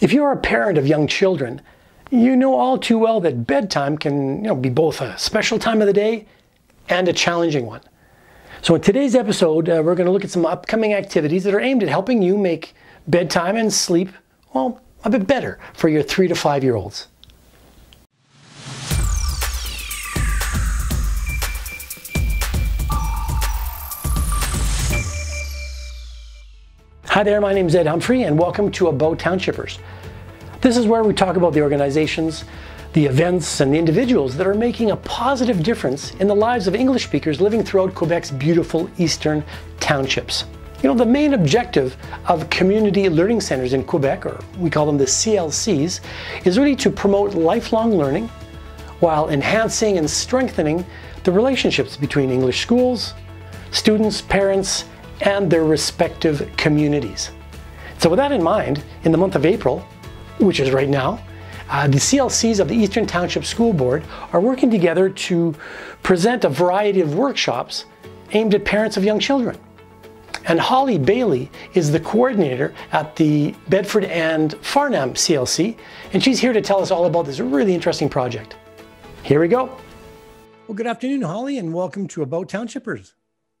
If you are a parent of young children, you know all too well that bedtime can you know, be both a special time of the day and a challenging one. So, in today's episode, uh, we're going to look at some upcoming activities that are aimed at helping you make bedtime and sleep, well, a bit better for your three to five year olds. Hi there, my name is Ed Humphrey, and welcome to About Townshippers. This is where we talk about the organizations, the events, and the individuals that are making a positive difference in the lives of English speakers living throughout Quebec's beautiful eastern townships. You know, the main objective of community learning centers in Quebec, or we call them the CLCs, is really to promote lifelong learning while enhancing and strengthening the relationships between English schools, students, parents, and their respective communities. So, with that in mind, in the month of April, which is right now, uh, the CLCs of the Eastern Township School Board are working together to present a variety of workshops aimed at parents of young children. And Holly Bailey is the coordinator at the Bedford and Farnham CLC, and she's here to tell us all about this really interesting project. Here we go. Well, good afternoon, Holly, and welcome to About Townshippers.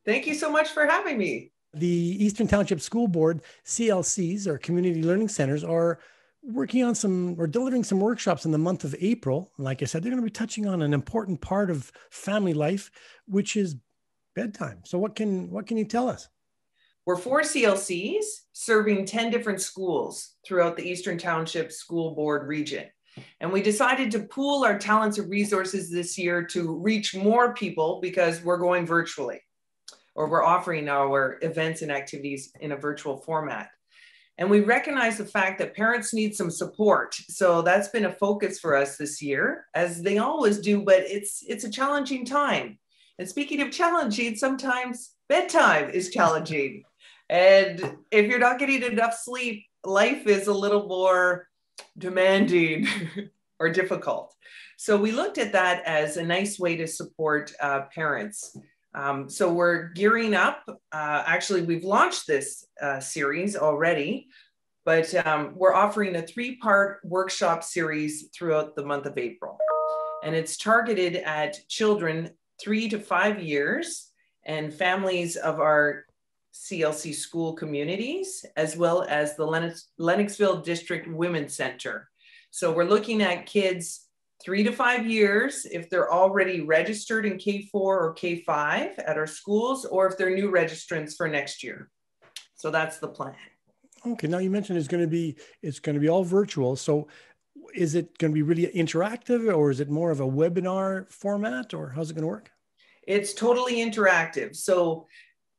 Thank you so much for having me. The Eastern Township School Board, CLCs, or Community Learning Centers, are working on some or delivering some workshops in the month of April. Like I said, they're going to be touching on an important part of family life, which is bedtime. So what can what can you tell us? We're four CLCs serving 10 different schools throughout the Eastern Township School Board region. And we decided to pool our talents and resources this year to reach more people because we're going virtually or we're offering our events and activities in a virtual format. And we recognize the fact that parents need some support. So that's been a focus for us this year, as they always do, but it's it's a challenging time. And speaking of challenging, sometimes bedtime is challenging. And if you're not getting enough sleep, life is a little more demanding or difficult. So we looked at that as a nice way to support uh, parents um, so we're gearing up. Uh, actually, we've launched this uh, series already, but um, we're offering a three part workshop series throughout the month of April. And it's targeted at children three to five years and families of our CLC school communities, as well as the Lennox, Lennoxville District Women's Center. So we're looking at kids three to five years if they're already registered in K4 or K5 at our schools, or if they're new registrants for next year. So that's the plan. Okay. Now you mentioned it's going to be it's going to be all virtual. So is it going to be really interactive, or is it more of a webinar format, or how's it going to work? It's totally interactive. So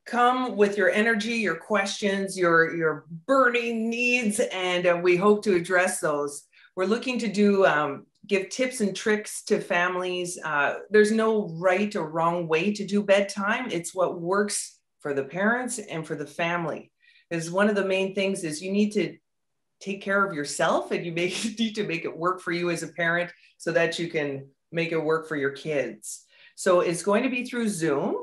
come with your energy, your questions, your your burning needs, and uh, we hope to address those. We're looking to do um, give tips and tricks to families. Uh, there's no right or wrong way to do bedtime. It's what works for the parents and for the family. Because one of the main things is you need to take care of yourself and you make, need to make it work for you as a parent so that you can make it work for your kids. So it's going to be through Zoom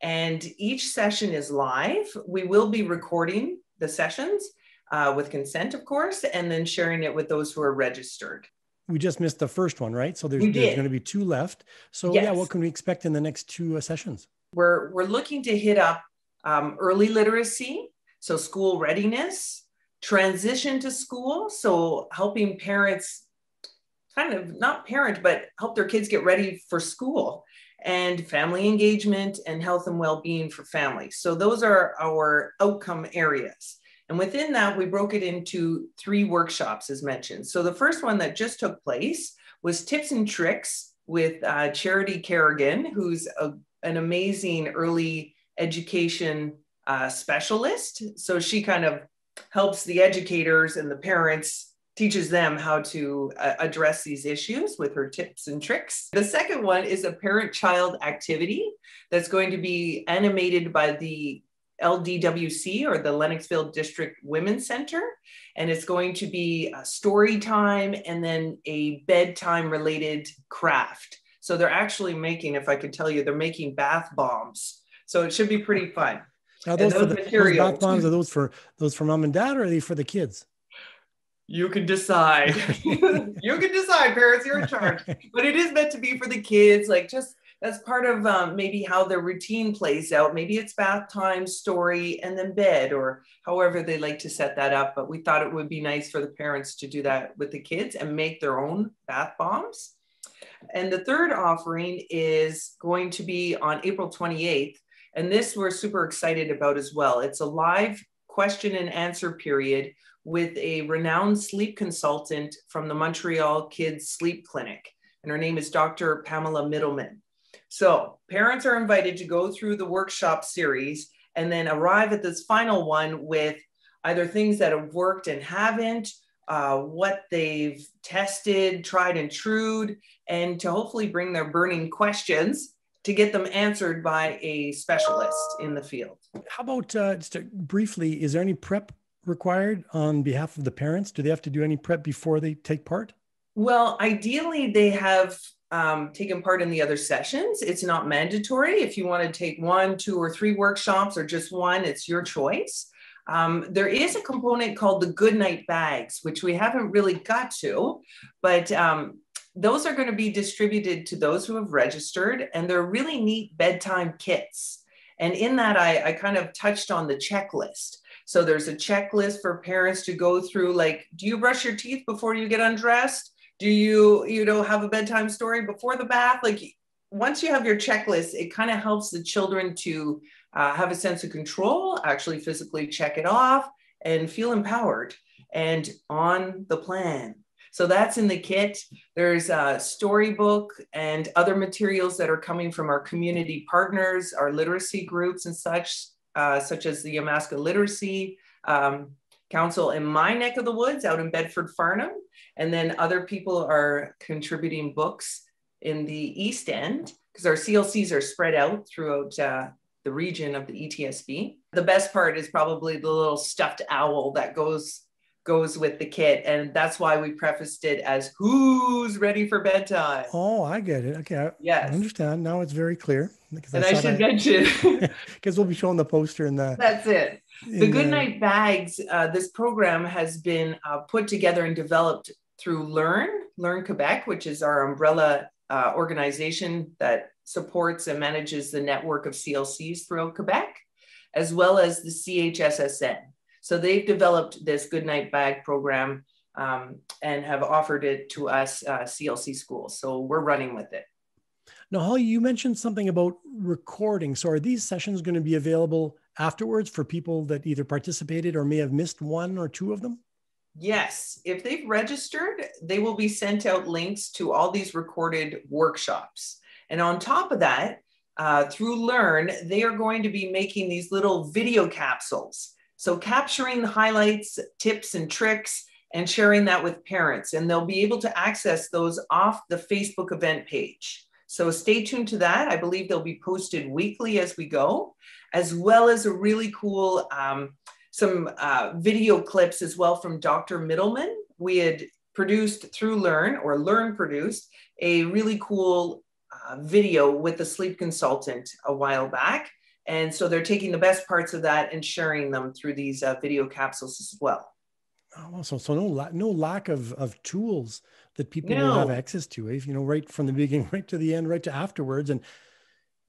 and each session is live. We will be recording the sessions uh, with consent, of course, and then sharing it with those who are registered we just missed the first one, right? So there's, there's going to be two left. So yes. yeah, what can we expect in the next two uh, sessions? We're we're looking to hit up um, early literacy, so school readiness, transition to school, so helping parents kind of not parent but help their kids get ready for school and family engagement and health and well-being for families. So those are our outcome areas. And within that, we broke it into three workshops, as mentioned. So the first one that just took place was tips and tricks with uh, Charity Kerrigan, who's a, an amazing early education uh, specialist. So she kind of helps the educators and the parents teaches them how to uh, address these issues with her tips and tricks. The second one is a parent child activity that's going to be animated by the LDWC or the Lennoxville District Women's Center. And it's going to be a story time and then a bedtime related craft. So they're actually making, if I could tell you, they're making bath bombs. So it should be pretty fun. Now those, those, the, those bath bombs are those for those for mom and dad or are they for the kids? you can decide. you can decide, parents, you're in charge. But it is meant to be for the kids, like just that's part of um, maybe how their routine plays out. Maybe it's bath time, story, and then bed, or however they like to set that up. But we thought it would be nice for the parents to do that with the kids and make their own bath bombs. And the third offering is going to be on April 28th. And this we're super excited about as well. It's a live question and answer period with a renowned sleep consultant from the Montreal Kids Sleep Clinic. And her name is Dr. Pamela Mitelman. So parents are invited to go through the workshop series and then arrive at this final one with either things that have worked and haven't, uh, what they've tested, tried and true, and to hopefully bring their burning questions to get them answered by a specialist in the field. How about uh, just to, briefly, is there any prep required on behalf of the parents? Do they have to do any prep before they take part? Well, ideally, they have um, taken part in the other sessions. It's not mandatory. If you want to take one, two, or three workshops or just one, it's your choice. Um, there is a component called the Goodnight Bags, which we haven't really got to, but um, those are going to be distributed to those who have registered, and they're really neat bedtime kits. And in that, I, I kind of touched on the checklist. So there's a checklist for parents to go through like, do you brush your teeth before you get undressed? Do you you know have a bedtime story before the bath? Like once you have your checklist it kind of helps the children to uh, have a sense of control actually physically check it off and feel empowered and on the plan. So that's in the kit. There's a storybook and other materials that are coming from our community partners our literacy groups and such uh, such as the yamaska literacy um, council in my neck of the woods out in bedford farnham. And then other people are contributing books in the East End because our CLCs are spread out throughout uh, the region of the ETSB. The best part is probably the little stuffed owl that goes goes with the kit. And that's why we prefaced it as who's ready for bedtime? Oh i get it. Okay Yeah, i understand. Now it's very clear and i, I should that, mention because we'll be showing the poster in the that's it the good night bags uh, this program has been uh, put together and developed through Learn, Learn Quebec, which is our umbrella uh, organization that supports and manages the network of CLCs throughout Quebec, as well as the CHSSN. So they've developed this Goodnight Bag program um, and have offered it to us uh, CLC schools. So we're running with it. Now, Holly, you mentioned something about recording. So are these sessions going to be available afterwards for people that either participated or may have missed one or two of them? Yes, if they've registered, they will be sent out links to all these recorded workshops. And on top of that, uh, through Learn, they are going to be making these little video capsules. So capturing the highlights, tips, and tricks, and sharing that with parents. And they'll be able to access those off the Facebook event page. So stay tuned to that. I believe they'll be posted weekly as we go, as well as a really cool um, some uh, video clips as well from Dr. Mitelman. We had produced through Learn or Learn produced a really cool uh, video with the sleep consultant a while back. And so they're taking the best parts of that and sharing them through these uh, video capsules as well. Oh, so, so no, la- no lack of, of tools that people no. will have access to, if you know, right from the beginning, right to the end, right to afterwards. And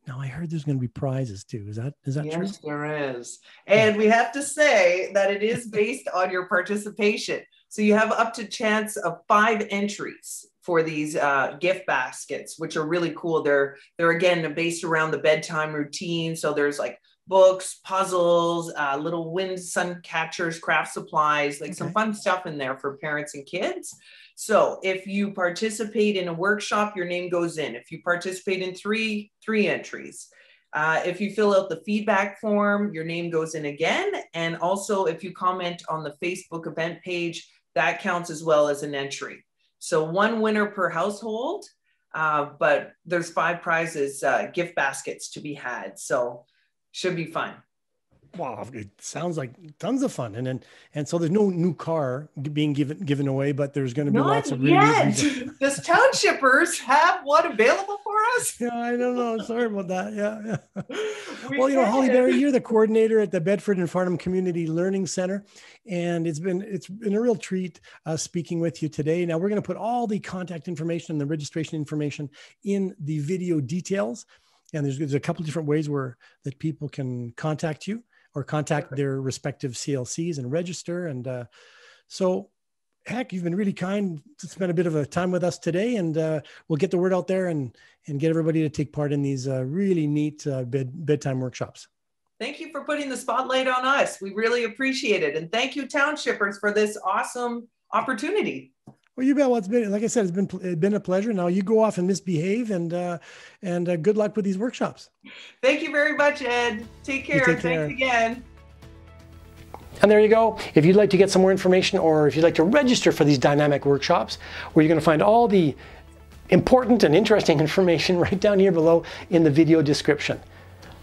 now I heard there's going to be prizes too. Is that is that yes, true? Yes, there is. And we have to say that it is based on your participation. So you have up to chance of five entries for these uh, gift baskets, which are really cool. They're they're again based around the bedtime routine. So there's like books, puzzles, uh, little wind sun catchers, craft supplies, like okay. some fun stuff in there for parents and kids. So if you participate in a workshop, your name goes in. If you participate in three, three entries. Uh, if you fill out the feedback form, your name goes in again. And also if you comment on the Facebook event page, that counts as well as an entry. So one winner per household, uh, but there's five prizes, uh, gift baskets to be had. So should be fun. Wow, it sounds like tons of fun. And then, and so there's no new car being given given away, but there's going to be Not lots of yet. reasons. Does townshippers have one available for us? Yeah, I don't know. Sorry about that. Yeah, yeah. We well, you know, Holly. Bailey, you're the coordinator at the Bedford and Farnham Community Learning Center, and it's been it's been a real treat uh, speaking with you today. Now we're going to put all the contact information and the registration information in the video details, and there's, there's a couple different ways where that people can contact you or contact their respective CLCs and register. And uh, so, heck, you've been really kind to spend a bit of a time with us today, and uh, we'll get the word out there and and get everybody to take part in these uh, really neat uh, bed, bedtime workshops. Thank you for putting the spotlight on us. We really appreciate it. And thank you, townshippers, for this awesome opportunity. Well, you bet. Well, it's been like I said, it's been it's been a pleasure. Now you go off and misbehave, and uh, and uh, good luck with these workshops. Thank you very much, Ed. Take care. take care. Thanks again. And there you go. If you'd like to get some more information or if you'd like to register for these dynamic workshops, where you're going to find all the important and interesting information right down here below in the video description.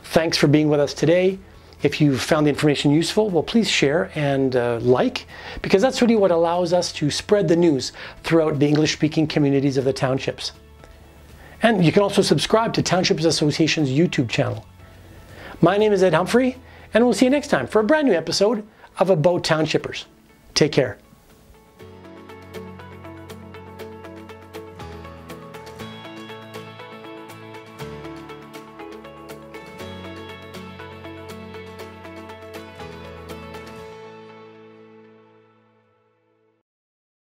Thanks for being with us today. If you found the information useful, well, please share and uh, like, because that's really what allows us to spread the news throughout the English speaking communities of the townships. And you can also subscribe to Townships Association's YouTube channel. My name is Ed Humphrey, and we'll see you next time for a brand new episode of About Townshippers. Take care.